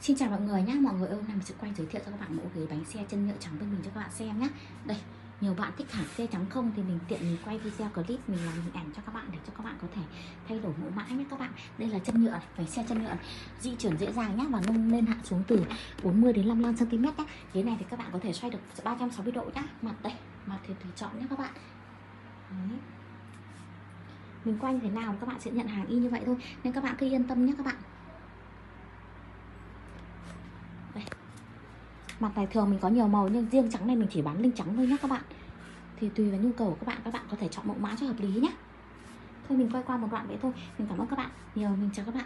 Xin chào mọi người nhé, mọi người ơi, hôm nay mình sẽ quay giới thiệu cho các bạn mẫu ghế bánh xe chân nhựa trắng bên mình cho các bạn xem nhé Đây, nhiều bạn thích hẳn xe trắng không thì mình tiện mình quay video clip mình làm hình ảnh cho các bạn để cho các bạn có thể thay đổi mẫu mã nhé các bạn. Đây là chân nhựa này, bánh xe chân nhựa này. di chuyển dễ dàng nhé và nâng lên hạ xuống từ 40 đến 55 cm nhé Ghế này thì các bạn có thể xoay được 360 độ nhé Mặt đây, mặt thì tùy chọn nhé các bạn. Đấy. Mình quay như thế nào các bạn sẽ nhận hàng y như vậy thôi. Nên các bạn cứ yên tâm nhé các bạn. Mặt này thường mình có nhiều màu, nhưng riêng trắng này mình chỉ bán linh trắng thôi nhé các bạn. Thì tùy vào nhu cầu của các bạn các bạn có thể chọn mẫu mã cho hợp lý nhé thôi mình quay qua một đoạn vậy thôi. Mình cảm ơn các bạn nhiều. Mình chào các bạn.